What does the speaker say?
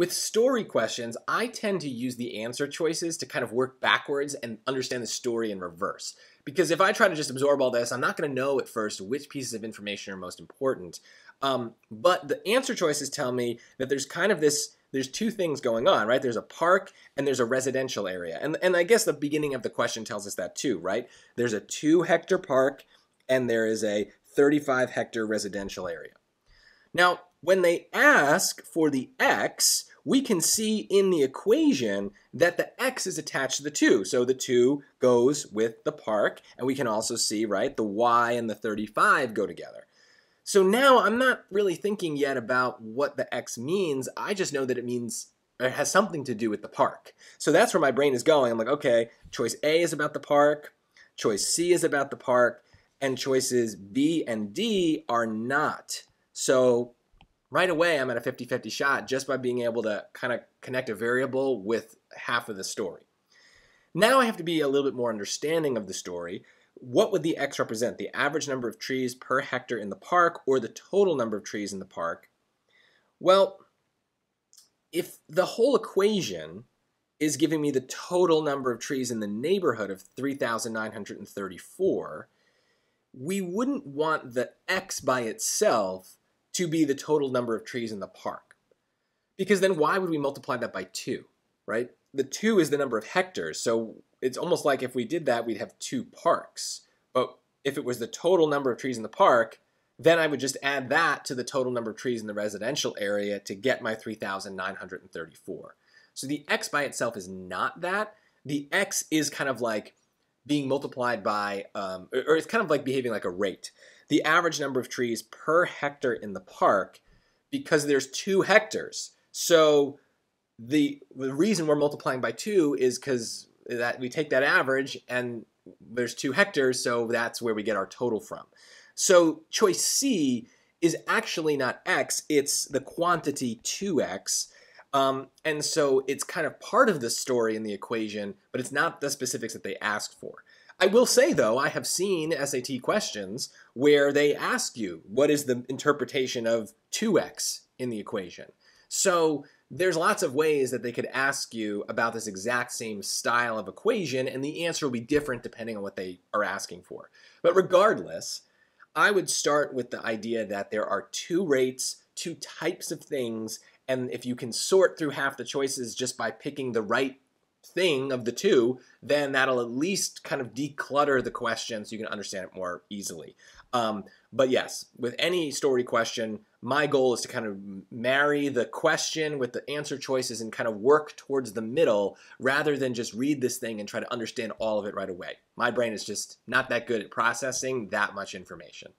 With story questions, I tend to use the answer choices to kind of work backwards and understand the story in reverse. Because if I try to just absorb all this, I'm not going to know at first which pieces of information are most important. Um, but the answer choices tell me that there's kind of this there's two things going on, right? There's a park and there's a residential area. And, and I guess the beginning of the question tells us that too, right? There's a two hectare park and there is a 35 hectare residential area. Now, when they ask for the x, we can see in the equation that the x is attached to the 2. So the 2 goes with the park, and we can also see, right, the y and the 35 go together. So now I'm not really thinking yet about what the x means. I just know that it means it has something to do with the park. So that's where my brain is going. I'm like, okay, choice A is about the park, choice C is about the park, and choices B and D are not. So right away I'm at a 50-50 shot just by being able to kind of connect a variable with half of the story. Now I have to be a little bit more understanding of the story. What would the x represent? The average number of trees per hectare in the park or the total number of trees in the park? Well, if the whole equation is giving me the total number of trees in the neighborhood of 3,934, we wouldn't want the x by itself to be the total number of trees in the park. Because then why would we multiply that by 2, right? The 2 is the number of hectares, so it's almost like if we did that, we'd have two parks. But if it was the total number of trees in the park, then I would just add that to the total number of trees in the residential area to get my 3,934. So the x by itself is not that. The x is kind of like being multiplied by, um, or it's kind of like behaving like a rate the average number of trees per hectare in the park because there's two hectares. So the, the reason we're multiplying by two is because that we take that average and there's two hectares, so that's where we get our total from. So choice C is actually not x, it's the quantity 2x. Um, and so it's kind of part of the story in the equation, but it's not the specifics that they ask for. I will say, though, I have seen SAT questions where they ask you what is the interpretation of 2x in the equation. So there's lots of ways that they could ask you about this exact same style of equation, and the answer will be different depending on what they are asking for. But regardless, I would start with the idea that there are two rates, two types of things, and if you can sort through half the choices just by picking the right thing of the two, then that'll at least kind of declutter the question so you can understand it more easily. Um, but yes, with any story question, my goal is to kind of marry the question with the answer choices and kind of work towards the middle rather than just read this thing and try to understand all of it right away. My brain is just not that good at processing that much information.